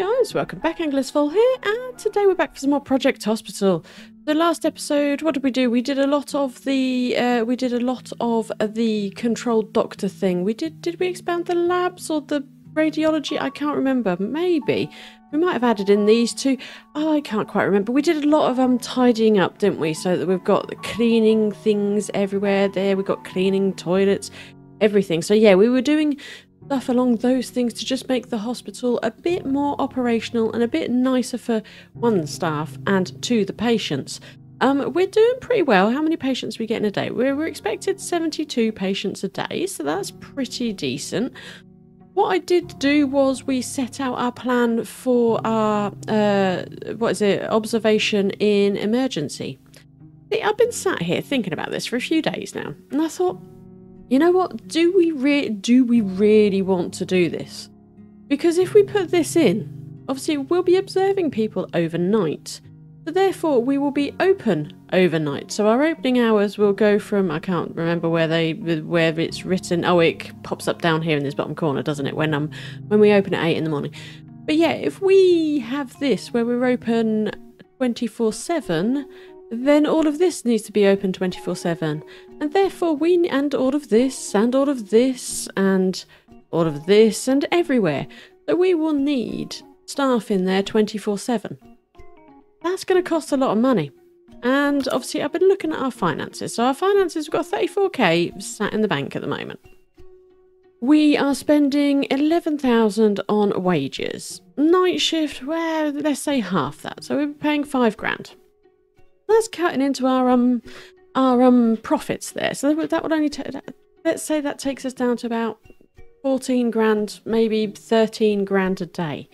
guys, welcome back, Anglaisefolle here, and today we're back for some more Project Hospital. The last episode, what did we do? We did a lot of the, uh, we did a lot of the controlled doctor thing. We did, did we expand the labs or the radiology? I can't remember. Maybe. We might have added in these two. Oh, I can't quite remember. We did a lot of um tidying up, didn't we? So that we've got the cleaning things everywhere there. We've got cleaning toilets, everything. So yeah, we were doing stuff along those things to just make the hospital a bit more operational and a bit nicer for one staff and two the patients. Um, we're doing pretty well. How many patients we get in a day? We're, we're expected 72 patients a day, so that's pretty decent. What I did do was we set out our plan for our uh, what is it observation in emergency. I've been sat here thinking about this for a few days now, and I thought you know what? Do we re- do we really want to do this? Because if we put this in, obviously we'll be observing people overnight. So therefore we will be open overnight. So our opening hours will go from I can't remember where they where it's written. Oh, it pops up down here in this bottom corner, doesn't it? When um when we open at eight in the morning. But yeah, if we have this where we're open 24 7 then all of this needs to be open 24 7. And therefore, we and all of this, and all of this, and all of this, and everywhere. So we will need staff in there 24 7. That's going to cost a lot of money. And obviously, I've been looking at our finances. So, our finances, we've got 34k sat in the bank at the moment. We are spending 11,000 on wages. Night shift, well, let's say half that. So, we're paying five grand that's cutting into our um our um profits there. So that would only take. Let's say that takes us down to about fourteen grand, maybe thirteen grand a day.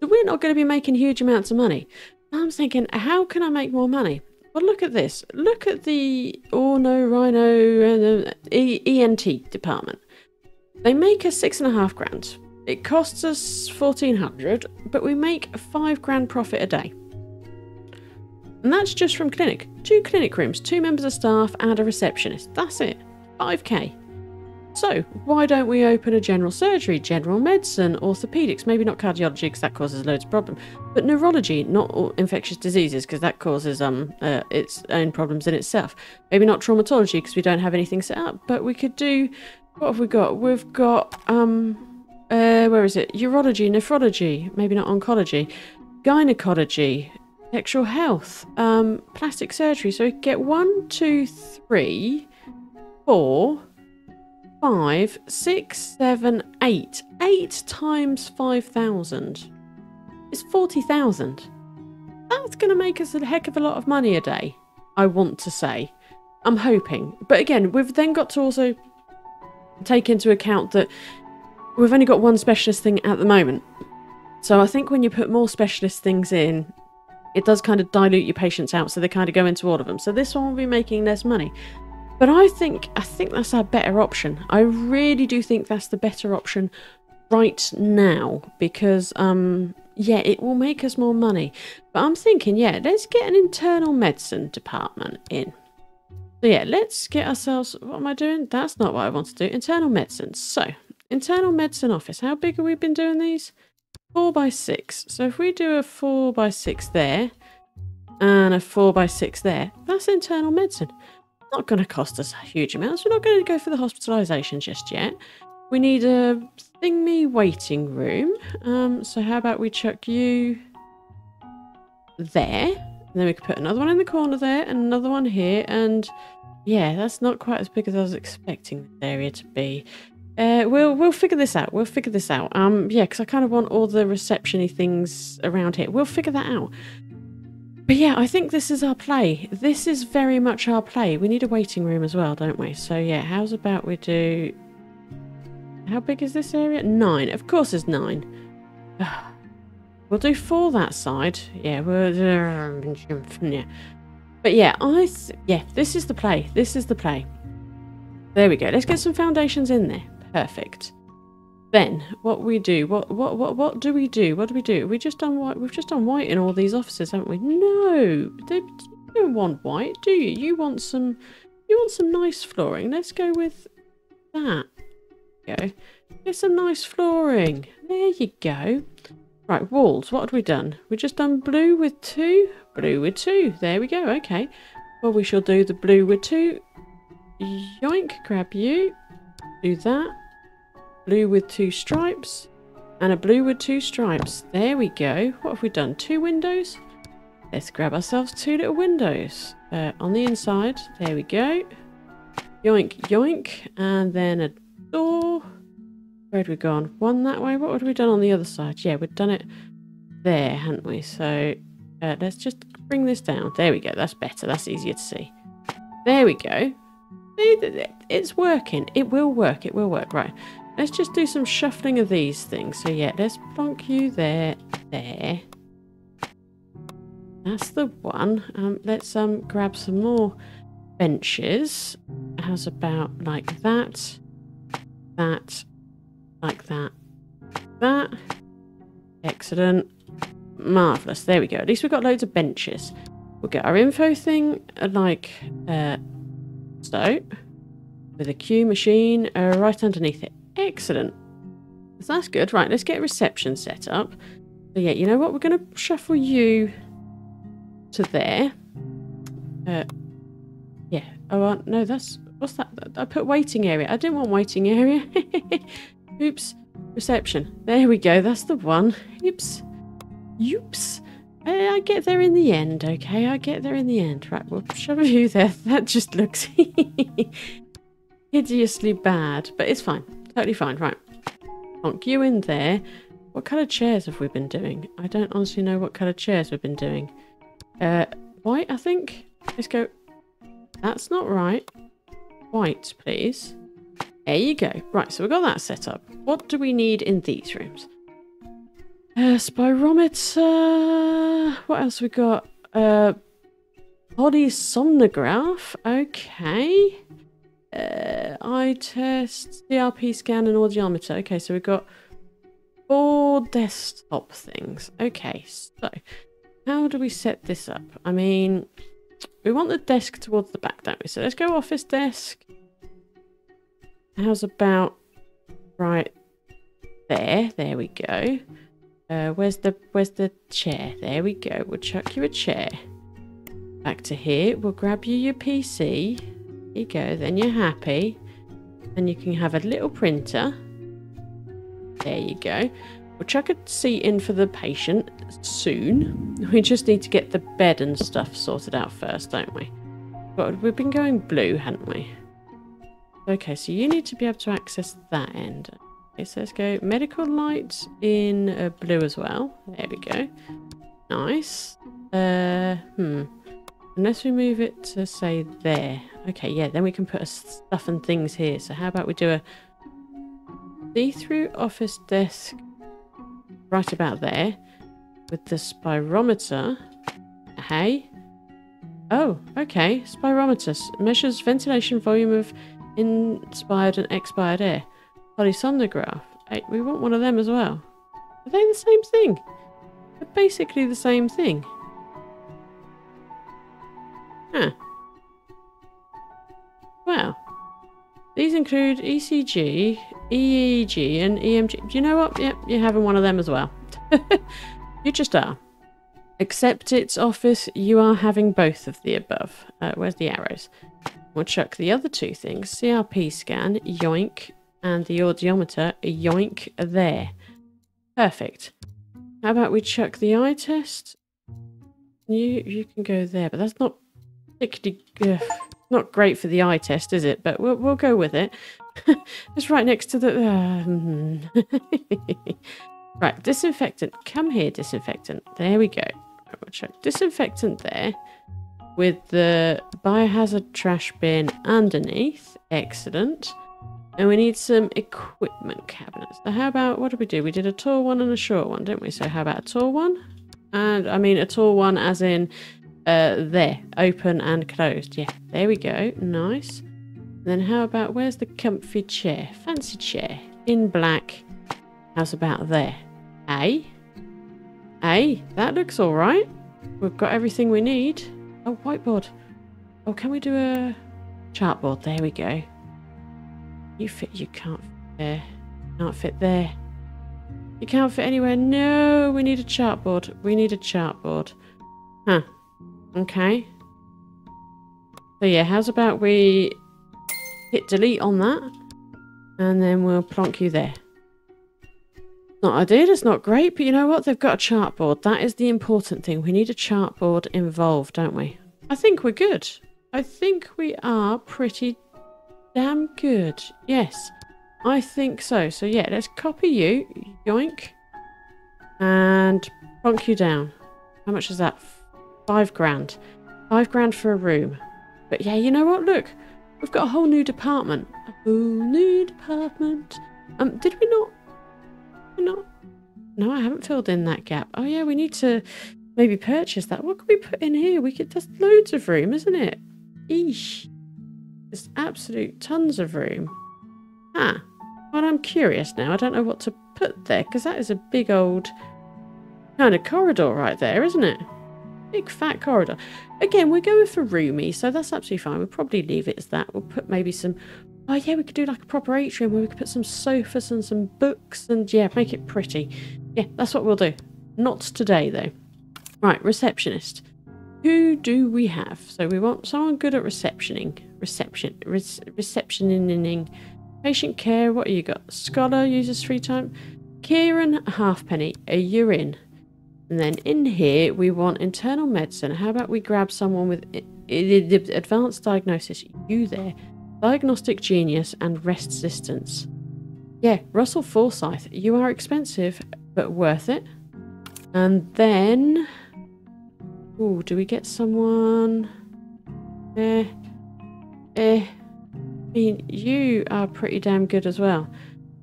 So we're not going to be making huge amounts of money. I'm thinking, how can I make more money? Well, look at this. Look at the orno rhino uh, e- ENT department. They make us six and a half grand. It costs us fourteen hundred, but we make five grand profit a day. And that's just from clinic. Two clinic rooms, two members of staff, and a receptionist. That's it. 5k. So, why don't we open a general surgery, general medicine, orthopedics, maybe not cardiology because that causes loads of problems, but neurology, not infectious diseases because that causes um uh, its own problems in itself. Maybe not traumatology because we don't have anything set up, but we could do what have we got? We've got um uh where is it? Urology, nephrology, maybe not oncology, gynecology, Sexual health. Um, plastic surgery. So get one, two, three, four, five, six, seven, eight. Eight times 5,000 is 40,000. That's going to make us a heck of a lot of money a day, I want to say. I'm hoping. But again, we've then got to also take into account that we've only got one specialist thing at the moment. So I think when you put more specialist things in, it does kind of dilute your patients out, so they kind of go into all of them. So this one will be making less money. But I think I think that's our better option. I really do think that's the better option right now because um yeah, it will make us more money. But I'm thinking, yeah, let's get an internal medicine department in. So yeah, let's get ourselves what am I doing? That's not what I want to do. Internal medicine. So, internal medicine office. How big have we been doing these? Four by six. So if we do a four by six there and a four by six there, that's internal medicine. Not going to cost us huge amounts. We're not going to go for the hospitalisation just yet. We need a thingy waiting room. Um, so how about we chuck you there? And then we could put another one in the corner there and another one here. And yeah, that's not quite as big as I was expecting this area to be. Uh, we'll we'll figure this out. We'll figure this out. Um, yeah, because I kind of want all the receptiony things around here. We'll figure that out. But yeah, I think this is our play. This is very much our play. We need a waiting room as well, don't we? So yeah, how's about we do? How big is this area? Nine. Of course, it's nine. we'll do four that side. Yeah, we'll. Yeah. But yeah, I. yeah, this is the play. This is the play. There we go. Let's get some foundations in there. Perfect. Then what we do? What what what what do we do? What do we do? We just done white. We've just done white in all these offices, haven't we? No, they, don't want white, do you? You want some. You want some nice flooring. Let's go with that. Go. Get some nice flooring. There you go. Right, walls. What have we done? We just done blue with two. Blue with two. There we go. Okay. Well, we shall do the blue with two. Yoink. Grab you. Do that. Blue with two stripes. And a blue with two stripes. There we go. What have we done? Two windows? Let's grab ourselves two little windows. Uh, on the inside. There we go. Yoink, yoink. And then a door. Where had we gone? One that way. What had we done on the other side? Yeah, we'd done it there, hadn't we? So uh, let's just bring this down. There we go. That's better. That's easier to see. There we go. It's working. It will work. It will work. Right. Let's just do some shuffling of these things. So yeah, let's plonk you there, there. That's the one. Um, let's um grab some more benches. How's about like that, that, like that, that. Excellent. Marvellous. There we go. At least we've got loads of benches. We'll get our info thing uh, like uh, so with a queue machine uh, right underneath it. Excellent. So that's good. Right, let's get reception set up. So yeah, you know what? We're going to shuffle you to there. Uh, yeah. Oh, uh, no, that's... What's that? I put waiting area. I didn't want waiting area. Oops. Reception. There we go. That's the one. Oops. Oops. Uh, I get there in the end, okay? I get there in the end. Right, we'll shove you there. That just looks hideously bad, but it's fine. Totally fine. Right. Honk you in there. What colour chairs have we been doing? I don't honestly know what colour chairs we've been doing. Uh, white, I think. Let's go. That's not right. White, please. There you go. Right, so we've got that set up. What do we need in these rooms? Uh, spirometer. What else we got? Uh, polysomnograph. Okay. Uh, eye test, CRP scan, and audiometer. Okay, so we've got four desktop things. Okay, so how do we set this up? I mean, we want the desk towards the back, don't we? So let's go office desk. How's about right there? There we go. Uh, where's the where's the chair? There we go. We'll chuck you a chair. Back to here. We'll grab you your PC. Here you go. Then you're happy. And you can have a little printer. There you go. We'll chuck a seat in for the patient soon. We just need to get the bed and stuff sorted out first, don't we? But we've been going blue, haven't we? Okay, so you need to be able to access that end. Okay, so let's go medical light in uh, blue as well. There we go. Nice. Uh, hmm. Unless we move it to, say, there. Okay, yeah, then we can put stuff and things here. So how about we do a see-through office desk right about there with the spirometer. Hey. Oh, okay. Spirometer measures ventilation volume of inspired and expired air. Polysomnograph. Hey, we want one of them as well. Are they the same thing? They're basically the same thing. Huh. Well, these include ECG, EEG, and EMG. Do you know what? Yep, you're having one of them as well. you just are. Except it's office, you are having both of the above. Uh, where's the arrows? We'll chuck the other two things. CRP scan, yoink, and the audiometer, a yoink, there. Perfect. How about we chuck the eye test? You you can go there, but that's not particularly uh, not great for the eye test, is it? But we'll we'll go with it. it's right next to the. Uh, right, disinfectant. Come here, disinfectant. There we go. We'll check disinfectant there with the biohazard trash bin underneath. Excellent. And we need some equipment cabinets. So how about, what did we do? We did a tall one and a short one, didn't we? So how about a tall one? And I mean a tall one as in uh, there, open and closed. Yeah, there we go. Nice. Then how about, where's the comfy chair? Fancy chair in black. How's about there? A? A? That looks all right. We've got everything we need. Oh, whiteboard. Oh, can we do a chartboard? There we go. You fit, you can't fit there. Can't fit there. You can't fit anywhere. No, we need a chartboard. We need a chartboard. Huh. Okay. So yeah, how's about we hit delete on that? And then we'll plonk you there. Not ideal, it's not great, but you know what? They've got a chartboard. That is the important thing. We need a chartboard involved, don't we? I think we're good. I think we are pretty damn good. Yes, I think so. So yeah, let's copy you. Yoink. And plonk you down. How much is that? Five grand. Five grand for a room. But yeah, you know what? Look, we've got a whole new department. A whole new department. Um, did we not We not? No, I haven't filled in that gap. Oh yeah, we need to maybe purchase that. What could we put in here? We could. There's loads of room, isn't it? Eesh. There's absolute tons of room. Ah. Well, I'm curious now. I don't know what to put there because that is a big old kind of corridor right there, isn't it? Big fat corridor. Again, we're going for roomy, so that's absolutely fine. We'll probably leave it as that. We'll put maybe some Oh yeah, we could do like a proper atrium where we could put some sofas and some books and yeah, make it pretty. Yeah, that's what we'll do. Not today though. Right, receptionist. Who do we have? So we want someone good at receptioning. Reception. Re receptioning. Patient care. What you got? Scholar uses free time. Kieran Halfpenny. A urine. And then in here we want internal medicine. How about we grab someone with advanced diagnosis? You there. Diagnostic genius and rest resistance. Yeah, Russell Forsyth, you are expensive, but worth it. And then... Oh, do we get someone... Eh... Eh... I mean, you are pretty damn good as well.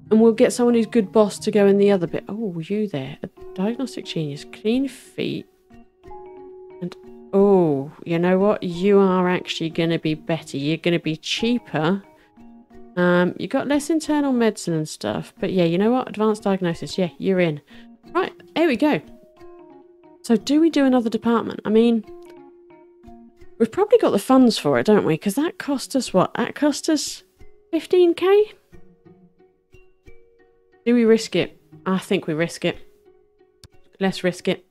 And we'll get someone who's good boss to go in the other bit. Oh, you there. A diagnostic genius. Clean feet. And Oh, you know what? You are actually going to be better. You're going to be cheaper. Um, you got less internal medicine and stuff. But yeah, you know what? Advanced diagnosis. Yeah, you're in. Right, here we go. So do we do another department? I mean, we've probably got the funds for it, don't we? Because that cost us what? That cost us 15k? Do we risk it? I think we risk it. Let's risk it.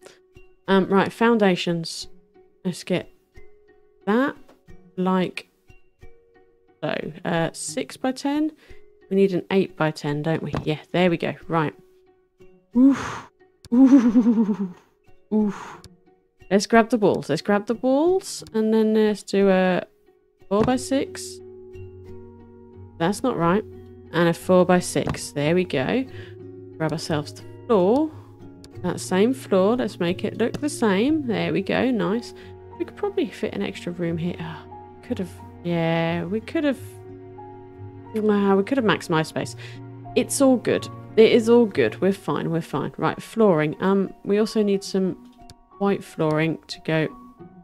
Um, right, foundations. Let's get that like so. Uh, 6 by 10. We need an 8 by 10, don't we? Yeah, there we go. Right. Oof. Oof. Oof. Let's grab the balls. Let's grab the balls and then let's do a 4 by 6. That's not right. And a 4 by 6. There we go. Grab ourselves the floor. That same floor. Let's make it look the same. There we go. Nice. We could probably fit an extra room here. Oh, could have, yeah, we could have, wow, we could have maximized space. It's all good. It is all good. We're fine. We're fine. Right, flooring. Um, we also need some white flooring to go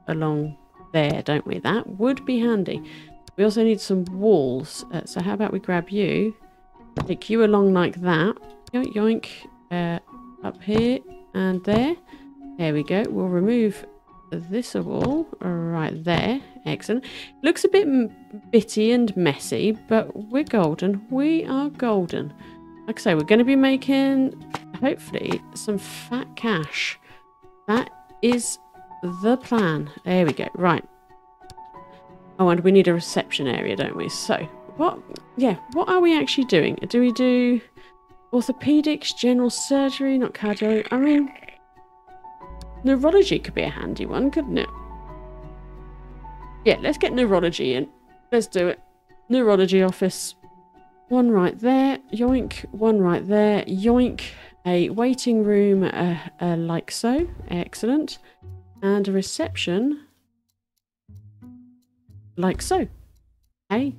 along there, don't we? That would be handy. We also need some walls. Uh, so how about we grab you, take you along like that. Yoink, yoink. Uh, up here and there. There we go. We'll remove this wall right there. Excellent. Looks a bit bitty and messy, but we're golden. We are golden. Like I say, we're going to be making, hopefully, some fat cash. That is the plan. There we go. Right. Oh, and we need a reception area, don't we? So, what, yeah, what are we actually doing? Do we do orthopedics, general surgery, not cardio? I mean, Neurology could be a handy one, couldn't it? Yeah, let's get neurology in. Let's do it. Neurology office. One right there. Yoink. One right there. Yoink. A waiting room uh, uh, like so. Excellent. And a reception like so. Hey.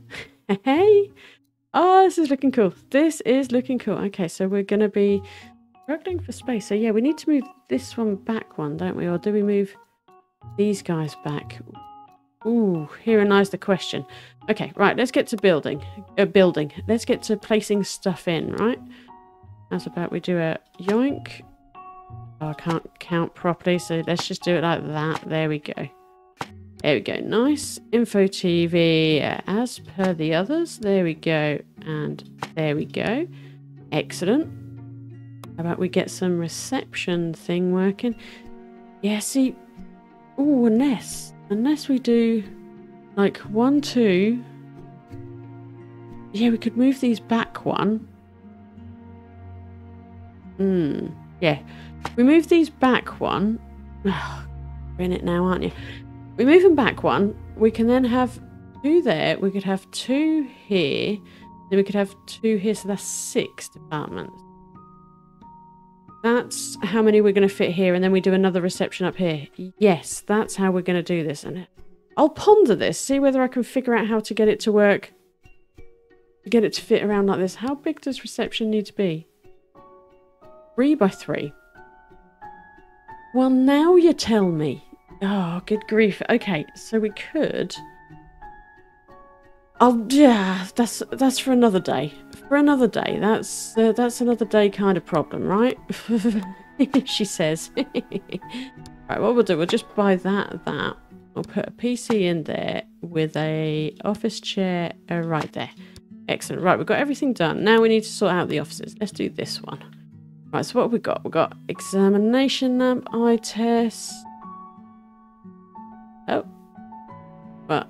hey. Oh, this is looking cool. This is looking cool. Okay, so we're going to be struggling for space. So yeah, we need to move this one back one, don't we? Or do we move these guys back? Ooh, herein lies the question. Okay, right, let's get to building. Uh, building. Let's get to placing stuff in, right? How's about we do a yoink? Oh, I can't count properly, so let's just do it like that. There we go. There we go. Nice. Info TV as per the others. There we go. And there we go. Excellent. How about we get some reception thing working? Yeah, see. Oh, unless. Unless we do like one, two. Yeah, we could move these back one. Hmm. Yeah. We move these back one. Oh, you're in it now, aren't you? We move them back one. We can then have two there. We could have two here. Then we could have two here. So that's six departments. That's how many we're going to fit here. And then we do another reception up here. Yes, that's how we're going to do this. And I'll ponder this. See whether I can figure out how to get it to work. To get it to fit around like this. How big does reception need to be? Three by three. Well, now you tell me. Oh, good grief. Okay, so we could. Oh, yeah, that's that's for another day. For another day. That's uh, that's another day kind of problem, right? she says. right, what we'll do, we'll just buy that, that. We'll put a PC in there with a office chair uh, right there. Excellent. Right, we've got everything done. Now we need to sort out the offices. Let's do this one. Right, so what have we got? We've got examination lamp, eye test. Oh. But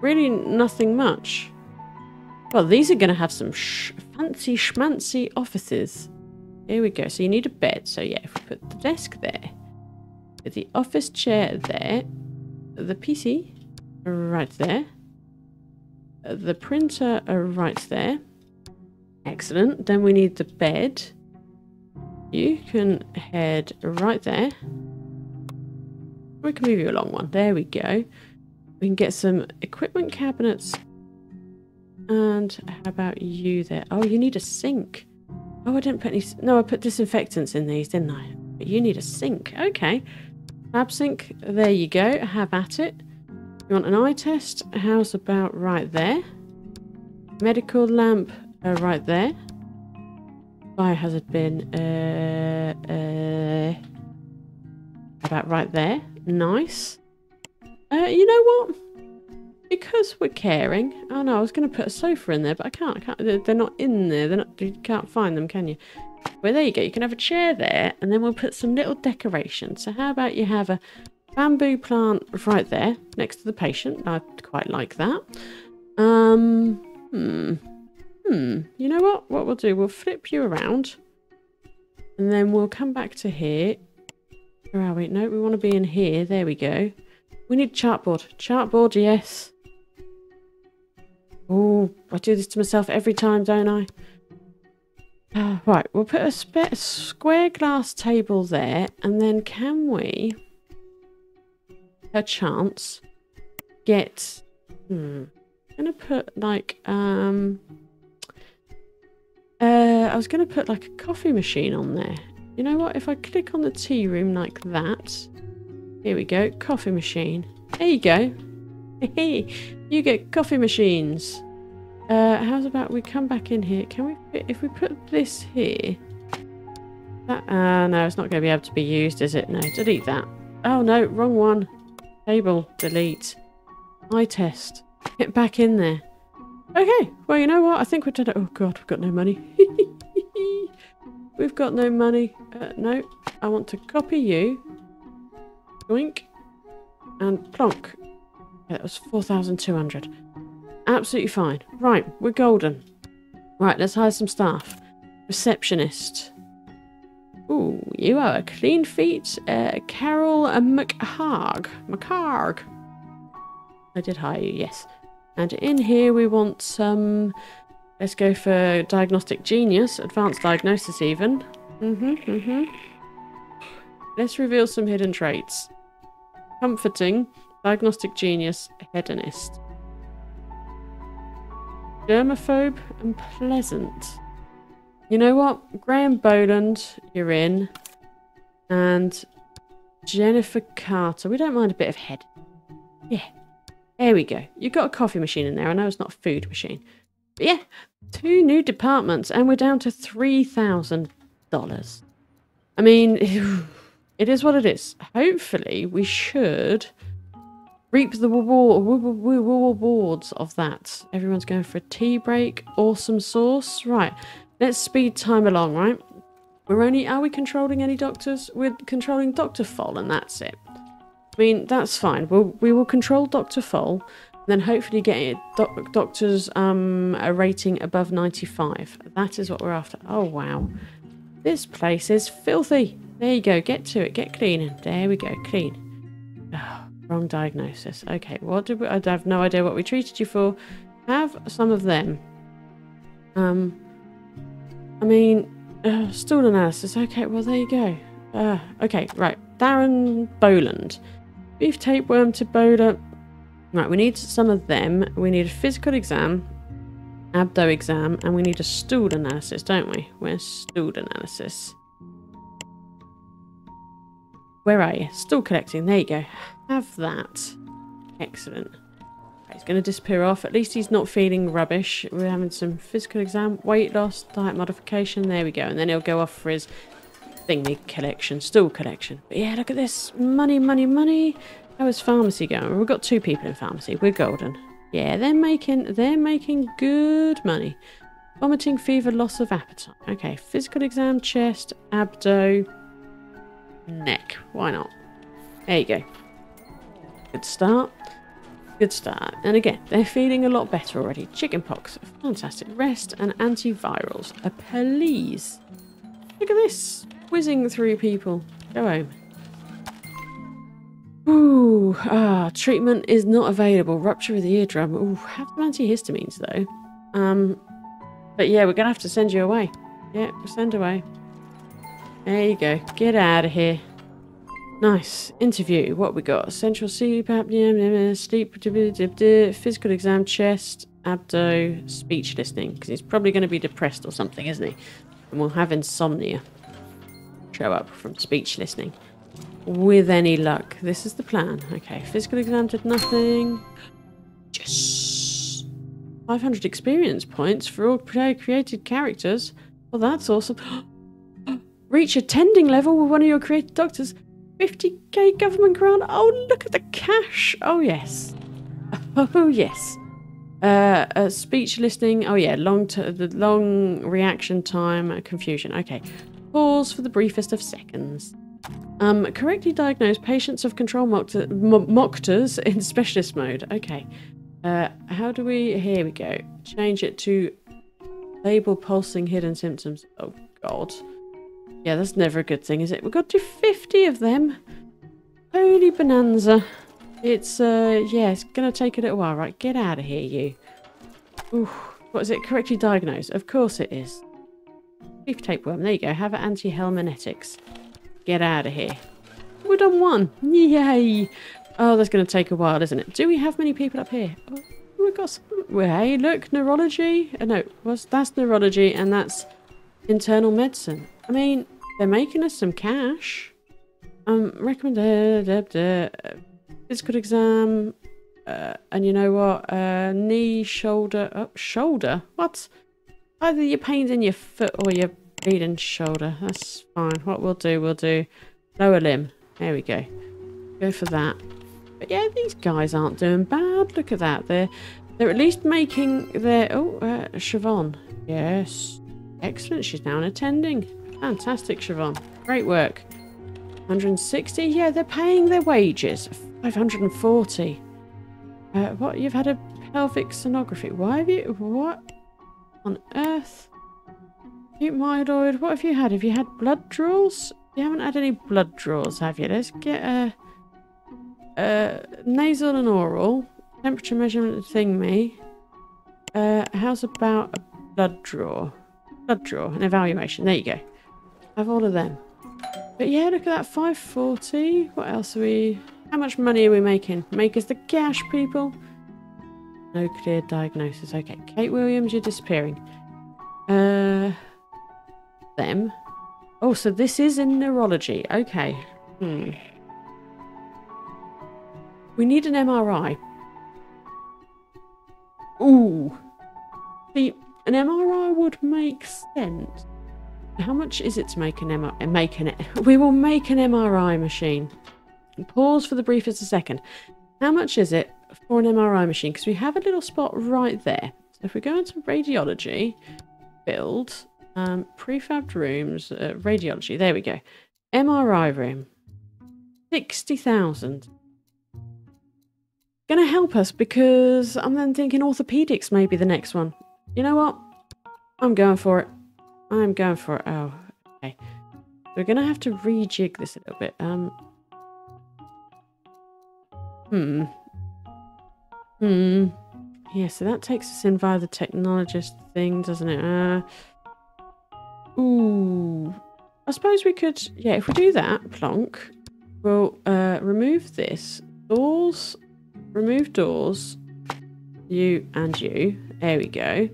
really nothing much. Well, these are going to have some sh fancy schmancy offices. Here we go. So you need a bed. So yeah, if we put the desk there, with the office chair there, the PC right there, the printer right there. Excellent. Then we need the bed. You can head right there. We can move you along one. There we go. We can get some equipment cabinets. And how about you there? Oh, you need a sink. Oh, I didn't put any... No, I put disinfectants in these, didn't I? But you need a sink. Okay. Lab sink. There you go. Have at it. You want an eye test? How's about right there? Medical lamp uh, right there biohazard bin. Uh, uh, about right there. Nice. Uh, you know what? Because we're caring. Oh no, I was going to put a sofa in there, but I can't. I can't. They're not in there. They're not. You can't find them, can you? Well, there you go. You can have a chair there, and then we'll put some little decorations. So how about you have a bamboo plant right there next to the patient? I quite like that. Um. Hmm. Hmm, you know what? What we'll do, we'll flip you around. And then we'll come back to here. Where are we? No, we want to be in here. There we go. We need chartboard. Chartboard, yes. Oh, I do this to myself every time, don't I? Uh, right, we'll put a, square glass table there. And then can we, a chance, get... Hmm. I'm going to put like... um uh, I was going to put like a coffee machine on there. You know what? If I click on the tea room like that. Here we go. Coffee machine. There you go. Hey, you get coffee machines. Uh, how's about we come back in here? Can we, if we put this here? That, uh, no, it's not going to be able to be used, is it? No, delete that. Oh no, wrong one. Table, delete. Eye test. Get back in there. Okay, well, you know what? I think we're done. Oh, God, we've got no money. we've got no money. Uh, no, I want to copy you. Doink. And plonk. Yeah, that was 4,200. Absolutely fine. Right, we're golden. Right, let's hire some staff. Receptionist. Ooh, you are a clean feet, uh, Carol McHarg. McHarg. I did hire you, yes. And in here we want some, let's go for Diagnostic Genius, Advanced Diagnosis even. Mm-hmm, mm-hmm. Let's reveal some hidden traits. Comforting, Diagnostic Genius, Hedonist. Germaphobe and Pleasant. You know what? Graham Boland, you're in. And Jennifer Carter. We don't mind a bit of head. Yeah. There we go. You've got a coffee machine in there. I know it's not a food machine. But yeah, two new departments and we're down to $3,000. I mean, it is what it is. Hopefully we should reap the rewards of that. Everyone's going for a tea break. Awesome sauce. Right, let's speed time along, right? We're only, are we controlling any doctors? We're controlling Dr. Foll and that's it. I mean, that's fine. We'll, we will control Dr. Foll, then hopefully get doc doctors um, a rating above 95. That is what we're after. Oh, wow. This place is filthy. There you go. Get to it. Get cleaning. There we go. Clean. Oh, wrong diagnosis. Okay, what did we... I have no idea what we treated you for. Have some of them. Um, I mean, uh, stool analysis. Okay, well, there you go. Uh, okay, right. Darren Boland. Beef tapeworm to Boda. Right, we need some of them. We need a physical exam, abdo exam, and we need a stool analysis, don't we? Where's stool analysis? Where are you? Stool collecting. There you go. Have that. Excellent. He's going to disappear off. At least he's not feeling rubbish. We're having some physical exam, weight loss, diet modification. There we go. And then he'll go off for his thingy collection, stool collection. But yeah, look at this. Money, money, money. How is pharmacy going? We've got two people in pharmacy. We're golden. Yeah, they're making they're making good money. Vomiting, fever, loss of appetite. Okay, physical exam, chest, abdo, neck. Why not? There you go. Good start. Good start. And again, they're feeling a lot better already. Chickenpox, fantastic. Rest and antivirals. A please. Look at this. Whizzing through people. Go home. Ooh, ah, treatment is not available. Rupture of the eardrum. Ooh, have some antihistamines though. Um, but yeah, we're gonna have to send you away. Yeah, we'll send away. There you go. Get out of here. Nice. Interview. What we got? Central sleep apnea, sleep, physical exam, chest, abdo, speech listening. Because he's probably going to be depressed or something, isn't he? And we'll have insomnia show up from speech listening. With any luck. This is the plan. Okay, physical exam did nothing. Yes! 500 experience points for all created characters. Well, that's awesome. Reach attending level with one of your created doctors. 50k government grant. Oh, look at the cash. Oh, yes. Oh, yes. Uh, uh, speech listening. Oh, yeah. Long the long reaction time. Confusion. Okay. Pause for the briefest of seconds. Um, correctly diagnosed patients of control moctors in specialist mode. Okay. Uh, how do we... Here we go. Change it to label pulsing hidden symptoms. Oh, God. Yeah, that's never a good thing, is it? We've got to do 50 of them. Holy bonanza. It's, uh, yeah, it's going to take a little while. Right, get out of here, you. Ooh, what is it? Correctly diagnosed? Of course it is. Beef tapeworm. There you go. Have anti-helminetics. Get out of here. We're done one. Yay. Oh, that's going to take a while, isn't it? Do we have many people up here? Oh, we've got some... Hey, look, neurology. Uh, no, that's neurology and that's internal medicine. I mean, they're making us some cash. Um, recommended uh, physical exam. Uh, and you know what? Uh, knee, shoulder, oh, shoulder. What? Either your pain's in your foot or your bleeding shoulder. That's fine. What we'll do, we'll do lower limb. There we go. Go for that. But yeah, these guys aren't doing bad. Look at that. They're they're at least making their oh uh, Siobhan. Yes. Excellent. She's now attending. Fantastic, Siobhan. Great work. 160? Yeah, they're paying their wages. 540. Uh, what? You've had a pelvic sonography. Why have you... What on earth? Acute myeloid. What have you had? Have you had blood draws? You haven't had any blood draws, have you? Let's get a... nasal and oral. Temperature measurement thing me. Uh, how's about a blood draw? Blood draw. An evaluation. There you go. Have all of them. But yeah, look at that, 540. What else are we... How much money are we making? Make us the cash, people. No clear diagnosis. Okay, Kate Williams, you're disappearing. Uh, them. Oh, so this is in neurology. Okay. Hmm. We need an MRI. Ooh. See, an MRI would make sense. How much is it to make an MRI? Make an, we will make an MRI machine. Pause for the briefest a second. How much is it for an MRI machine? Because we have a little spot right there. So if we go into radiology, build, Um, prefabbed rooms, uh, radiology. There we go. MRI room. 60,000. Gonna help us because I'm then thinking orthopedics may be the next one. You know what? I'm going for it. I'm going for it. Oh, okay. We're gonna have to rejig this a little bit. Um. Hmm. Hmm. Yeah, so that takes us in via the technologist thing, doesn't it? Uh. Ooh. I suppose we could, yeah, if we do that, plonk, we'll uh, remove this. Doors, remove doors, you and you. There we go.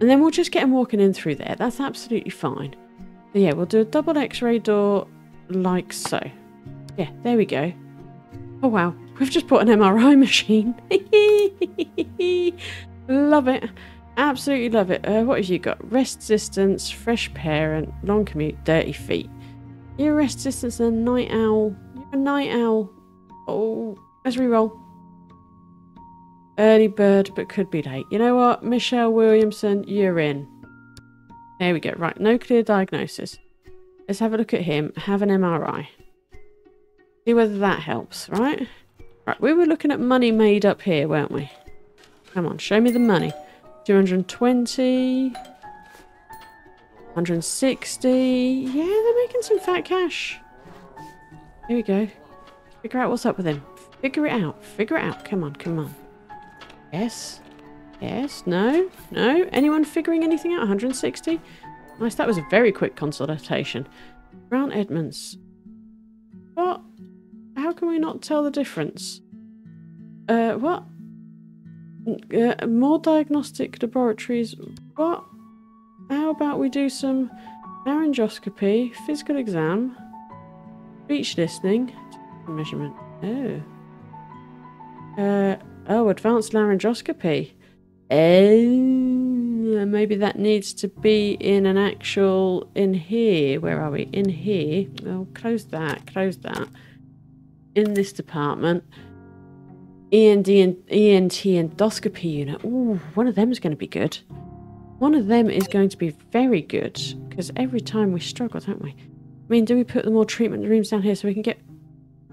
And then we'll just get him walking in through there. That's absolutely fine. So yeah, we'll do a double x-ray door like so. Yeah, there we go. Oh wow, we've just bought an MRI machine. love it. Absolutely love it. Uh, what have you got? Rest distance, fresh parent, long commute, dirty feet. Your rest distance a night owl. You're a night owl. Oh, let's re-roll. Early bird, but could be late. You know what? Michelle Williamson, you're in. There we go. Right, no clear diagnosis. Let's have a look at him. Have an MRI. See whether that helps, right? Right, we were looking at money made up here, weren't we? Come on, show me the money. 220. 160. Yeah, they're making some fat cash. Here we go. Figure out what's up with him. Figure it out. Figure it out. Come on, come on. Yes. Yes. No. No. Anyone figuring anything out? 160? Nice. That was a very quick consultation. Grant Edmonds. What? How can we not tell the difference? Uh, what? Uh, more diagnostic laboratories. What? How about we do some laryngoscopy, physical exam, speech listening, measurement. Oh. Uh, oh, advanced laryngoscopy. Oh, maybe that needs to be in an actual, in here. Where are we? In here. Oh, close that, close that. In this department. END and ENT endoscopy unit. Ooh, one of them is going to be good. One of them is going to be very good because every time we struggle, don't we? I mean, do we put the more treatment rooms down here so we can get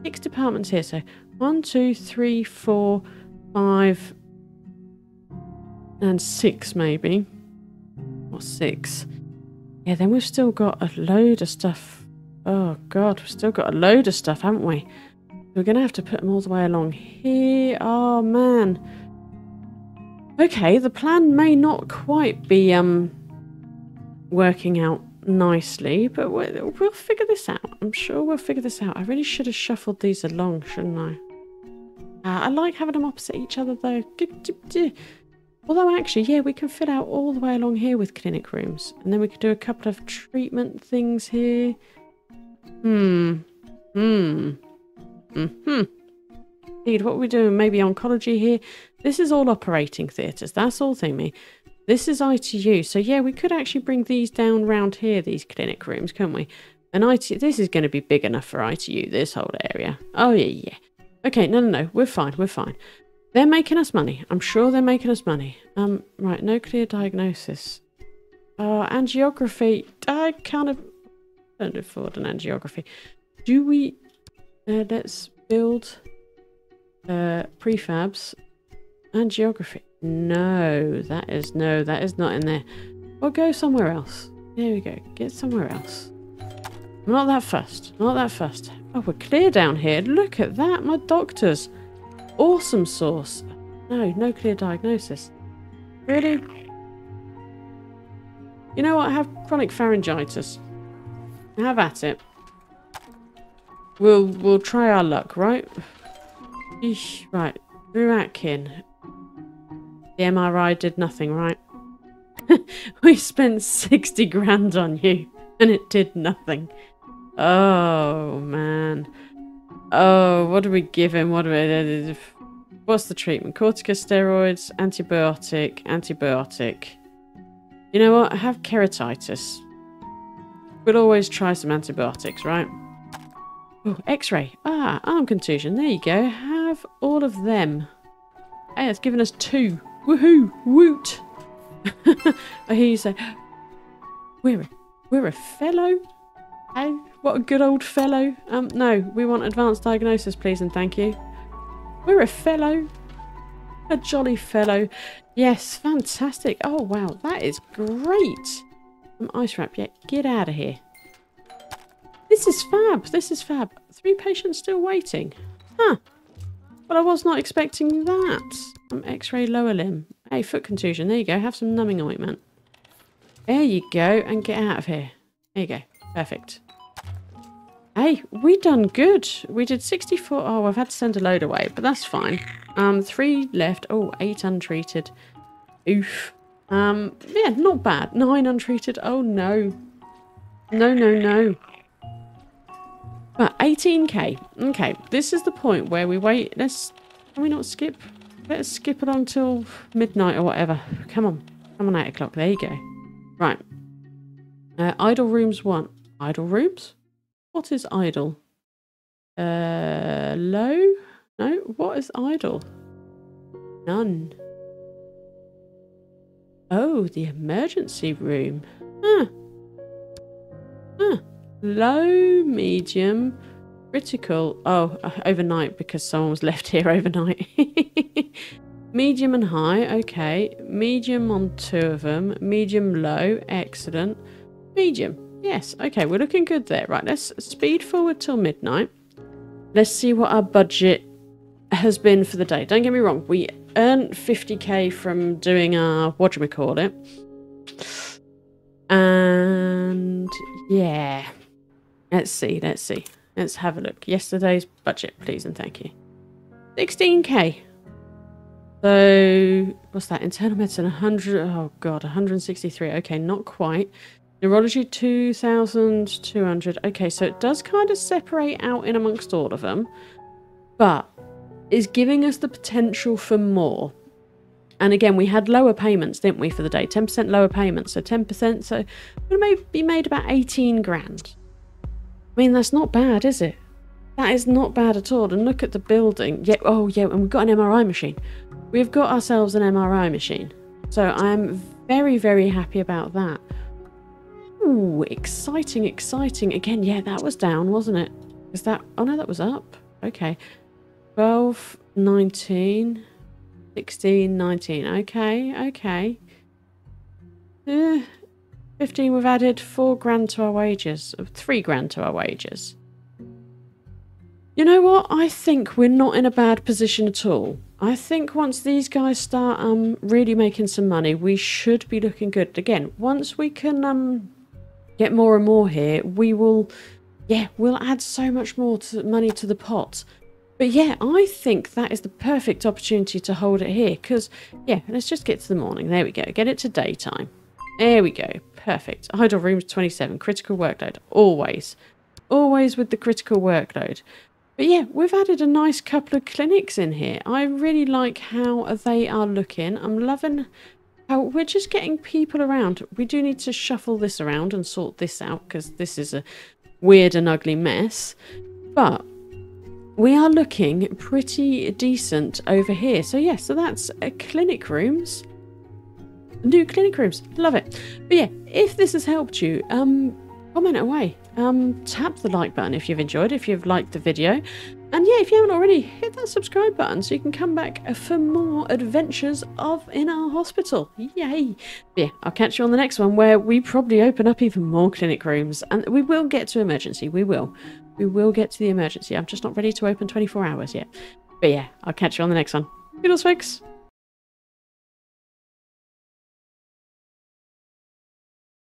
six departments here? So one, two, three, four, five, and six maybe. Or six. Yeah, then we've still got a load of stuff. Oh god, we've still got a load of stuff, haven't we? We're going to have to put them all the way along here. Oh, man. Okay, the plan may not quite be um working out nicely, but we'll, we'll figure this out. I'm sure we'll figure this out. I really should have shuffled these along, shouldn't I? Uh, I like having them opposite each other, though. Although, actually, yeah, we can fill out all the way along here with clinic rooms. And then we could do a couple of treatment things here. Hmm. Hmm. Hmm. Indeed, what we're doing, maybe oncology here. This is all operating theatres. That's all thingy. This is ITU. So yeah, we could actually bring these down round here, these clinic rooms, can't we? And ITU, this is going to be big enough for ITU, this whole area. Oh yeah, yeah. Okay, no, no, no. We're fine. We're fine. They're making us money. I'm sure they're making us money. Um, right, no clear diagnosis. Uh, angiography. I kind of don't afford an angiography. Do we uh, let's build uh, prefabs angiography. No, that is no, that is not in there. We'll go somewhere else. There we go. Get somewhere else. I'm not that fussed. Not that fussed. Oh, we're clear down here. Look at that. My doctors. Awesome source. No, no clear diagnosis. Really? You know what? I have chronic pharyngitis. Have at it. We'll we'll try our luck, right? Eesh, right. Drew Atkin. The MRI did nothing, right? we spent 60 grand on you and it did nothing. Oh, man. Oh, what do we give him? What do we... What's the treatment? Corticosteroids, antibiotic, antibiotic. You know what? I have keratitis. We'll always try some antibiotics, right? Oh, x-ray. Ah, arm contusion. There you go. Have all of them. Hey, it's given us two. Woohoo! Woot! I hear you say, We're a, we're a fellow. Hey, what a good old fellow. Um, no, we want advanced diagnosis, please and thank you. We're a fellow. A jolly fellow. Yes, fantastic. Oh, wow, that is great. Some ice wrap. Yeah, get out of here. This is fab. This is fab. Three patients still waiting. Huh. Well, I was not expecting that. Um, X-ray lower limb. Hey, foot contusion. There you go. Have some numbing ointment. There you go. And get out of here. There you go. Perfect. Hey, we done good. We did 64. Oh, I've had to send a load away, but that's fine. Um, three left. Oh, eight untreated. Oof. Um, yeah, not bad. Nine untreated. Oh, no. No, no, no. But 18k. Okay, this is the point where we wait. Let's... Can we not skip? Let's skip along till midnight or whatever. Come on. Come on, 8 o'clock. There you go. Right. Uh, idle rooms 1. Idle rooms? What is idle? Uh, low? No, what is idle? None. Oh, the emergency room. Huh. Huh. Low, medium, critical. Oh, uh, overnight because someone was left here overnight. medium and high. Okay. Medium on two of them. Medium low. Excellent. Medium. Yes. Okay, we're looking good there. Right, let's speed forward till midnight. Let's see what our budget has been for the day. Don't get me wrong, we earned 50k from doing our what do we call it? And yeah. Let's see, let's see. Let's have a look. Yesterday's budget, please and thank you. 16k. So what's that? Internal medicine 100 oh god, 163. Okay, not quite. Neurology 2,200. Okay, so it does kind of separate out in amongst all of them, but is giving us the potential for more. And again, we had lower payments, didn't we, for the day? 10% lower payments, so 10%, so we may be made about 18 grand. Mean, that's not bad, is it? That is not bad at all. And look at the building. Yeah, oh, yeah, and we've got an MRI machine. We've got ourselves an MRI machine. So I'm very, very happy about that. Ooh, exciting, exciting. Again, yeah, that was down, wasn't it? Is that... Oh, no, that was up. Okay. 12, 19, 16, 19. Okay, okay. Uh, 15, we've added 4 grand to our wages. 3 grand to our wages. You know what? I think we're not in a bad position at all. I think once these guys start um really making some money, we should be looking good. Again, once we can um get more and more here, we will, yeah, we'll add so much more to money to the pot. But yeah, I think that is the perfect opportunity to hold it here because, yeah, let's just get to the morning. There we go. Get it to daytime. There we go. Perfect. Idle rooms 27. Critical workload. Always. Always with the critical workload. But yeah, we've added a nice couple of clinics in here. I really like how they are looking. I'm loving how we're just getting people around. We do need to shuffle this around and sort this out because this is a weird and ugly mess. But we are looking pretty decent over here. So yeah, so that's uh, clinic rooms. New clinic rooms. Love it. But yeah, if this has helped you, um, comment away. Um, tap the like button if you've enjoyed, if you've liked the video. And yeah, if you haven't already, hit that subscribe button so you can come back for more adventures of in our hospital. Yay! But yeah, I'll catch you on the next one where we probably open up even more clinic rooms. And we will get to emergency. We will. We will get to the emergency. I'm just not ready to open 24 hours yet. But yeah, I'll catch you on the next one. Good folks.